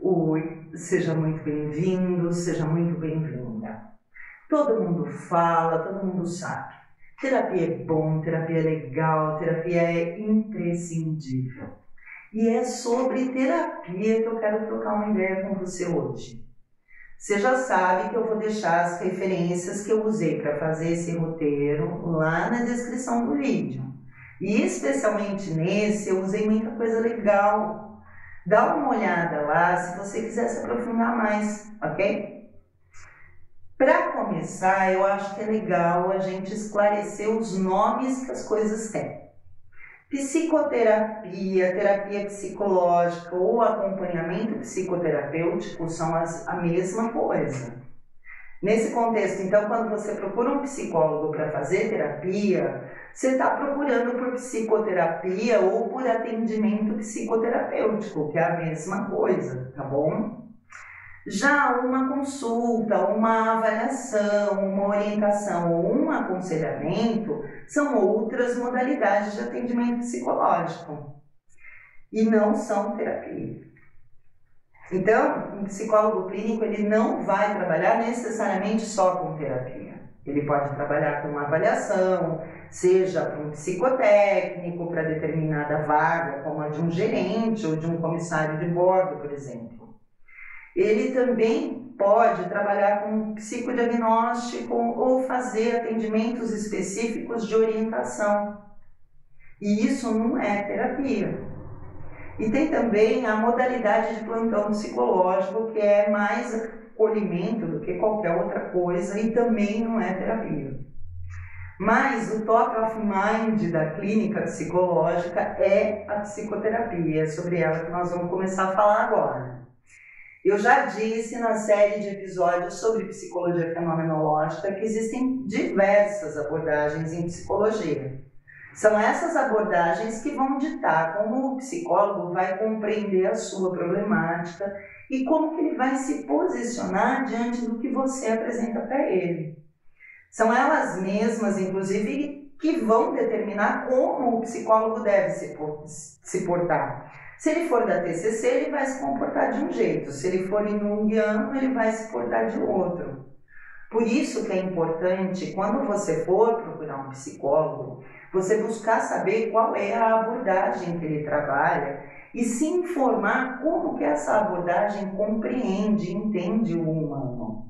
Oi, seja muito bem-vindo, seja muito bem-vinda. Todo mundo fala, todo mundo sabe. Terapia é bom, terapia é legal, terapia é imprescindível. E é sobre terapia que eu quero trocar uma ideia com você hoje. Você já sabe que eu vou deixar as referências que eu usei para fazer esse roteiro lá na descrição do vídeo. E especialmente nesse, eu usei muita coisa legal. Dá uma olhada lá se você quiser se aprofundar mais, ok? Para começar, eu acho que é legal a gente esclarecer os nomes que as coisas têm. Psicoterapia, terapia psicológica ou acompanhamento psicoterapêutico são as, a mesma coisa. Nesse contexto, então, quando você procura um psicólogo para fazer terapia, você está procurando por psicoterapia ou por atendimento psicoterapêutico, que é a mesma coisa, tá bom? Já uma consulta, uma avaliação, uma orientação ou um aconselhamento são outras modalidades de atendimento psicológico e não são terapia. Então, um psicólogo clínico ele não vai trabalhar necessariamente só com terapia. Ele pode trabalhar com avaliação, seja para um psicotécnico, para determinada vaga, como a de um gerente ou de um comissário de bordo, por exemplo. Ele também pode trabalhar com psicodiagnóstico ou fazer atendimentos específicos de orientação. E isso não é terapia. E tem também a modalidade de plantão psicológico, que é mais acolhimento do que qualquer outra coisa e também não é terapia. Mas o top of mind da clínica psicológica é a psicoterapia, é sobre ela que nós vamos começar a falar agora. Eu já disse na série de episódios sobre psicologia fenomenológica que existem diversas abordagens em psicologia. São essas abordagens que vão ditar como o psicólogo vai compreender a sua problemática e como que ele vai se posicionar diante do que você apresenta para ele. São elas mesmas, inclusive, que vão determinar como o psicólogo deve se portar. Se ele for da TCC, ele vai se comportar de um jeito. Se ele for junguiano, ele vai se portar de outro. Por isso que é importante, quando você for procurar um psicólogo, você buscar saber qual é a abordagem que ele trabalha e se informar como que essa abordagem compreende, entende o humano.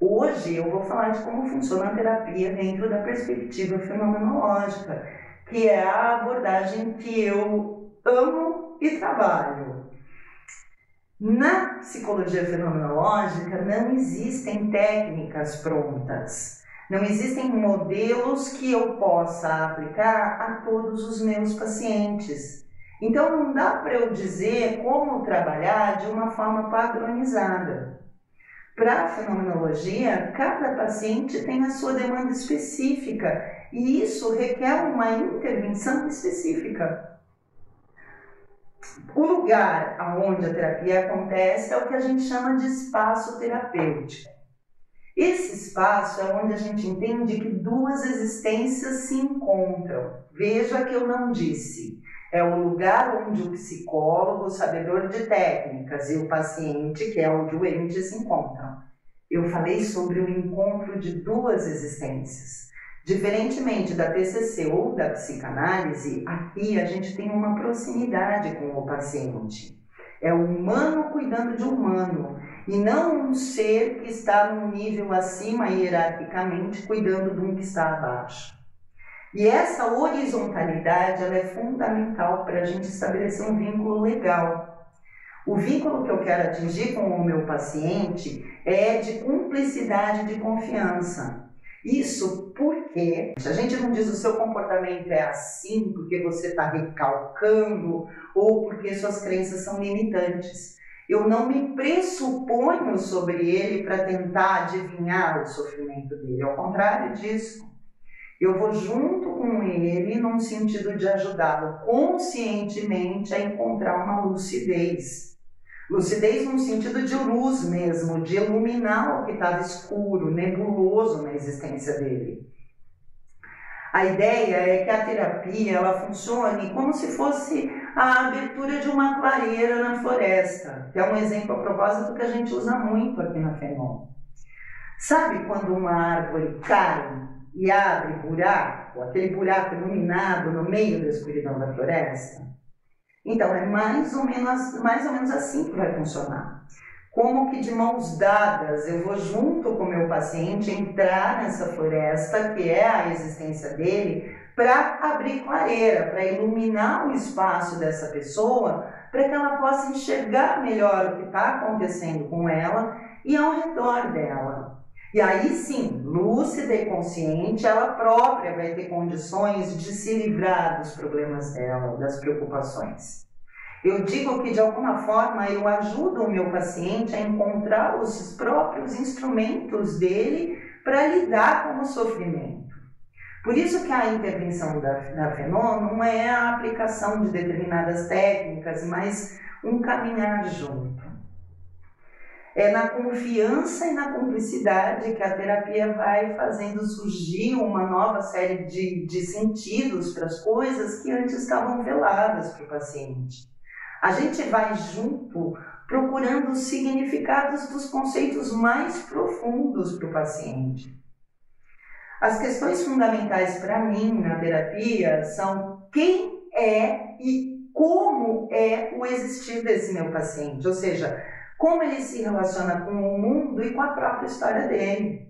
Hoje eu vou falar de como funciona a terapia dentro da perspectiva fenomenológica, que é a abordagem que eu amo e trabalho. Na psicologia fenomenológica não existem técnicas prontas, não existem modelos que eu possa aplicar a todos os meus pacientes. Então não dá para eu dizer como trabalhar de uma forma padronizada. Para a fenomenologia, cada paciente tem a sua demanda específica e isso requer uma intervenção específica. O lugar onde a terapia acontece é o que a gente chama de espaço terapêutico. Esse espaço é onde a gente entende que duas existências se encontram. Veja que eu não disse. É o lugar onde o psicólogo, o sabedor de técnicas, e o paciente, que é o doente, se encontram. Eu falei sobre o encontro de duas existências. Diferentemente da TCC ou da psicanálise, aqui a gente tem uma proximidade com o paciente. É o humano cuidando de humano e não um ser que está num nível acima hierarquicamente cuidando de um que está abaixo. E essa horizontalidade ela é fundamental para a gente estabelecer um vínculo legal. O vínculo que eu quero atingir com o meu paciente é de cumplicidade de confiança. Isso porque a gente não diz o seu comportamento é assim porque você está recalcando ou porque suas crenças são limitantes. Eu não me pressuponho sobre ele para tentar adivinhar o sofrimento dele, ao contrário disso. Eu vou junto com ele num sentido de ajudá-lo conscientemente a encontrar uma lucidez Lucidez no sentido de luz mesmo, de iluminar o que estava escuro, nebuloso na existência dele. A ideia é que a terapia ela funcione como se fosse a abertura de uma clareira na floresta, que é um exemplo a propósito que a gente usa muito aqui na Fenon. Sabe quando uma árvore cai e abre buraco, aquele buraco iluminado no meio da escuridão da floresta? Então é mais ou menos, mais ou menos assim que vai funcionar. Como que de mãos dadas eu vou junto com o meu paciente entrar nessa floresta, que é a existência dele, para abrir clareira, para iluminar o espaço dessa pessoa, para que ela possa enxergar melhor o que está acontecendo com ela e ao redor dela. E aí sim, lúcida e consciente, ela própria vai ter condições de se livrar dos problemas dela, das preocupações. Eu digo que de alguma forma eu ajudo o meu paciente a encontrar os próprios instrumentos dele para lidar com o sofrimento. Por isso que a intervenção da, da Fenon não é a aplicação de determinadas técnicas, mas um caminhar junto. É na confiança e na cumplicidade que a terapia vai fazendo surgir uma nova série de, de sentidos para as coisas que antes estavam veladas para o paciente. A gente vai junto procurando os significados dos conceitos mais profundos para o paciente. As questões fundamentais para mim na terapia são quem é e como é o existir desse meu paciente, ou seja, como ele se relaciona com o mundo e com a própria história dele.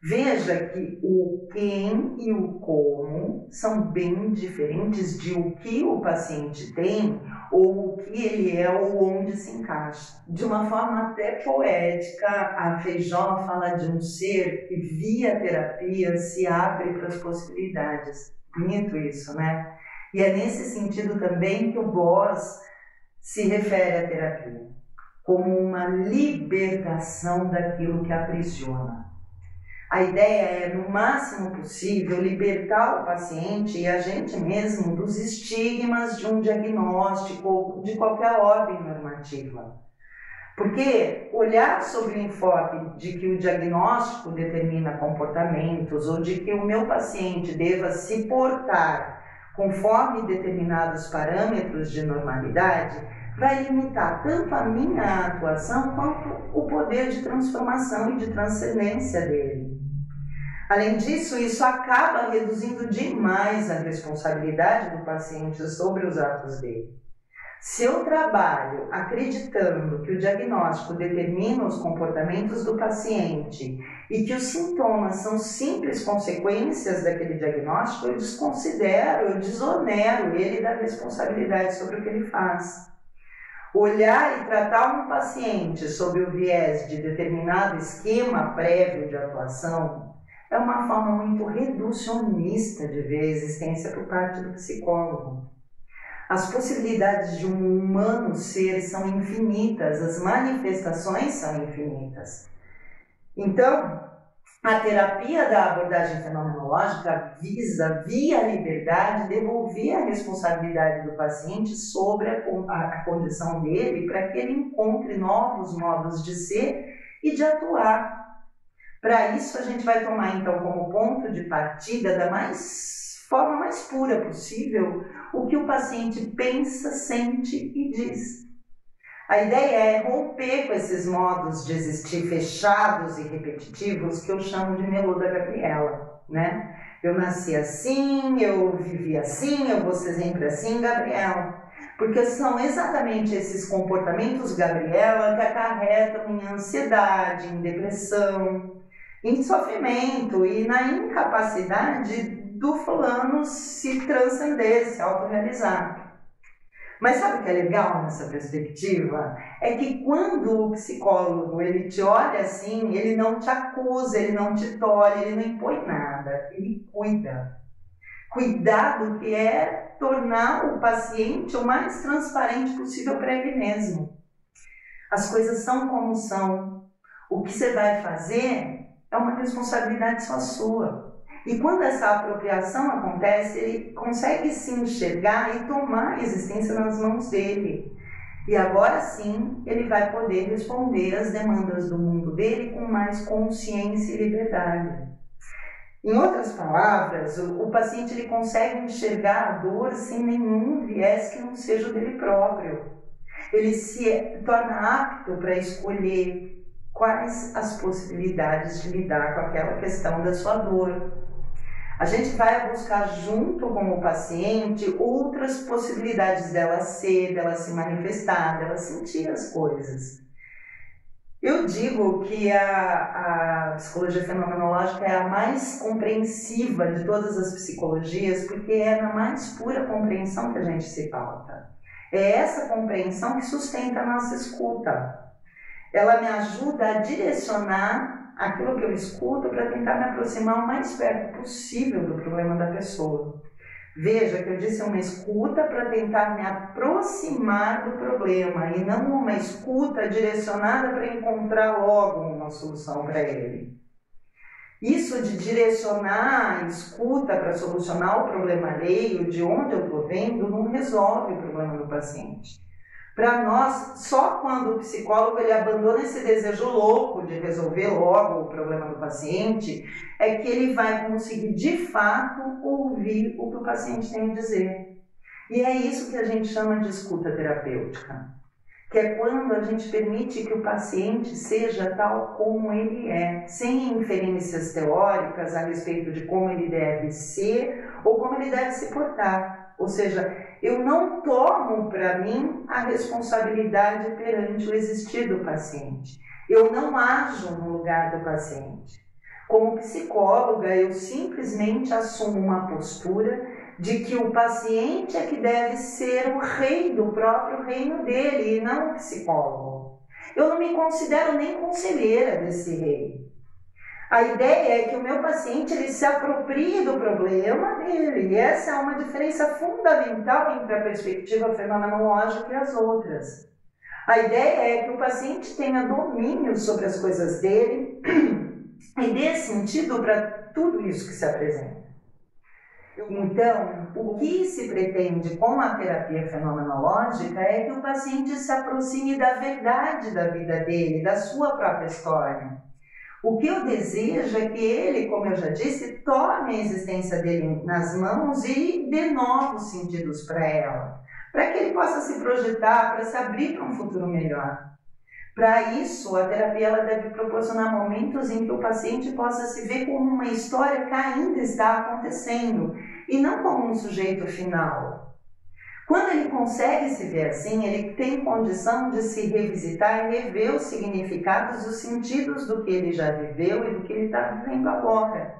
Veja que o quem e o como são bem diferentes de o que o paciente tem ou o que ele é ou onde se encaixa. De uma forma até poética, a Feijó fala de um ser que via terapia se abre para as possibilidades. Bonito isso, né? E é nesse sentido também que o Boss se refere à terapia, como uma libertação daquilo que aprisiona. A ideia é, no máximo possível, libertar o paciente e a gente mesmo dos estigmas de um diagnóstico ou de qualquer ordem normativa. Porque olhar sobre o enfoque de que o diagnóstico determina comportamentos ou de que o meu paciente deva se portar conforme determinados parâmetros de normalidade vai limitar tanto a minha atuação quanto o poder de transformação e de transcendência dele. Além disso, isso acaba reduzindo demais a responsabilidade do paciente sobre os atos dele. Se eu trabalho acreditando que o diagnóstico determina os comportamentos do paciente e que os sintomas são simples consequências daquele diagnóstico, eu desconsidero, eu desonero ele da responsabilidade sobre o que ele faz. Olhar e tratar um paciente sob o viés de determinado esquema prévio de atuação é uma forma muito reducionista de ver a existência por parte do psicólogo. As possibilidades de um humano ser são infinitas, as manifestações são infinitas. Então, a terapia da abordagem fenomenológica visa, via liberdade, devolver a responsabilidade do paciente sobre a, a condição dele para que ele encontre novos modos de ser e de atuar para isso, a gente vai tomar então como ponto de partida da mais forma mais pura possível o que o paciente pensa, sente e diz. A ideia é romper com esses modos de existir fechados e repetitivos que eu chamo de melô da Gabriela, né? Eu nasci assim, eu vivi assim, eu vou ser sempre assim, Gabriela. Porque são exatamente esses comportamentos, Gabriela, que acarretam em ansiedade, em depressão, em sofrimento e na incapacidade do fulano se transcender, se autorrealizar. Mas sabe o que é legal nessa perspectiva? É que quando o psicólogo ele te olha assim, ele não te acusa, ele não te tolhe, ele não impõe nada, ele cuida. Cuidado que é tornar o paciente o mais transparente possível para ele mesmo. As coisas são como são. O que você vai fazer é uma responsabilidade só sua. E quando essa apropriação acontece, ele consegue se enxergar e tomar a existência nas mãos dele. E agora sim, ele vai poder responder às demandas do mundo dele com mais consciência e liberdade. Em outras palavras, o, o, paciente ele consegue enxergar a dor sem nenhum viés que não seja dele próprio. Ele se torna apto para escolher quais as possibilidades de lidar com aquela questão da sua dor. A gente vai buscar junto com o paciente outras possibilidades dela ser, dela se manifestar, dela sentir as coisas. Eu digo que a, a, psicologia fenomenológica é a mais compreensiva de todas as psicologias, porque é na mais pura compreensão que a gente se pauta. É essa compreensão que sustenta a nossa escuta. Ela me ajuda a direcionar aquilo que eu escuto para tentar me aproximar o mais perto possível do problema da pessoa. Veja que eu disse uma escuta para tentar me aproximar do problema e não uma escuta direcionada para encontrar logo uma solução para ele. Isso de direcionar a escuta para solucionar o problema alheio, de onde eu estou vendo, não resolve o problema do paciente. Para nós, só quando o psicólogo ele abandona esse desejo louco de resolver logo o problema do paciente, é que ele vai conseguir de fato ouvir o que o paciente tem a dizer. E é isso que a gente chama de escuta terapêutica, que é quando a gente permite que o paciente seja tal como ele é, sem inferências teóricas a respeito de como ele deve ser ou como ele deve se portar. Ou seja, eu não tomo para mim a responsabilidade perante o existir do paciente. Eu não ajo no lugar do paciente. Como psicóloga, eu simplesmente assumo uma postura de que o paciente é que deve ser o rei do próprio reino dele e não o psicólogo. Eu não me considero nem conselheira desse rei. A ideia é que o meu paciente ele se aproprie do problema dele. E essa é uma diferença fundamental entre a perspectiva fenomenológica e as outras. A ideia é que o paciente tenha domínio sobre as coisas dele e dê sentido para tudo isso que se apresenta. Então, o que se pretende com a terapia fenomenológica é que o paciente se aproxime da verdade da vida dele, da sua própria história. O que eu desejo é que ele, como eu já disse, tome a existência dele nas mãos e dê novos sentidos para ela, para que ele possa se projetar, para se abrir para um futuro melhor. Para isso, a terapia ela deve proporcionar momentos em que o paciente possa se ver como uma história que ainda está acontecendo e não como um sujeito final. Quando ele consegue se ver assim, ele tem condição de se revisitar e rever os significados, os sentidos do que ele já viveu e do que ele está vivendo agora.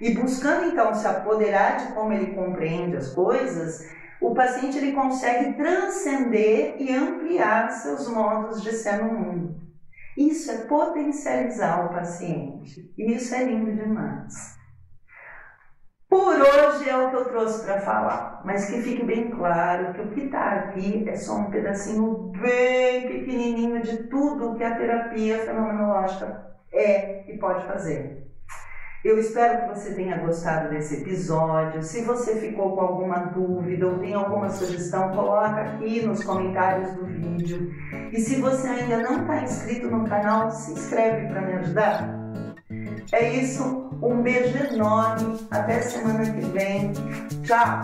E buscando então se apoderar de como ele compreende as coisas, o paciente ele consegue transcender e ampliar seus modos de ser no mundo. Isso é potencializar o paciente. E isso é lindo demais. Por hoje é o que eu trouxe para falar, mas que fique bem claro que o que está aqui é só um pedacinho bem pequenininho de tudo que a terapia fenomenológica é e pode fazer. Eu espero que você tenha gostado desse episódio. Se você ficou com alguma dúvida ou tem alguma sugestão, coloca aqui nos comentários do vídeo. E se você ainda não está inscrito no canal, se inscreve para me ajudar. É isso, um beijo enorme, até semana que vem. Tchau!